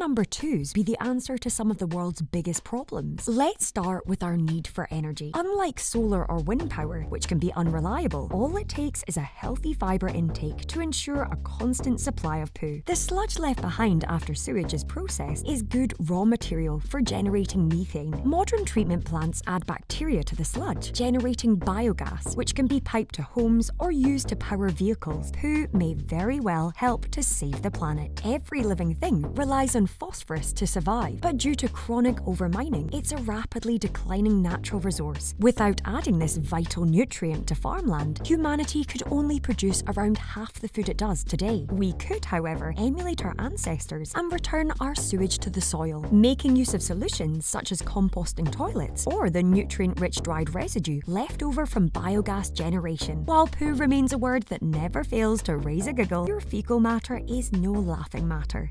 number twos be the answer to some of the world's biggest problems? Let's start with our need for energy. Unlike solar or wind power, which can be unreliable, all it takes is a healthy fibre intake to ensure a constant supply of poo. The sludge left behind after sewage is processed is good raw material for generating methane. Modern treatment plants add bacteria to the sludge, generating biogas, which can be piped to homes or used to power vehicles. Poo may very well help to save the planet. Every living thing relies on phosphorus to survive, but due to chronic overmining, it's a rapidly declining natural resource. Without adding this vital nutrient to farmland, humanity could only produce around half the food it does today. We could, however, emulate our ancestors and return our sewage to the soil, making use of solutions such as composting toilets or the nutrient-rich dried residue left over from biogas generation. While poo remains a word that never fails to raise a giggle, your fecal matter is no laughing matter.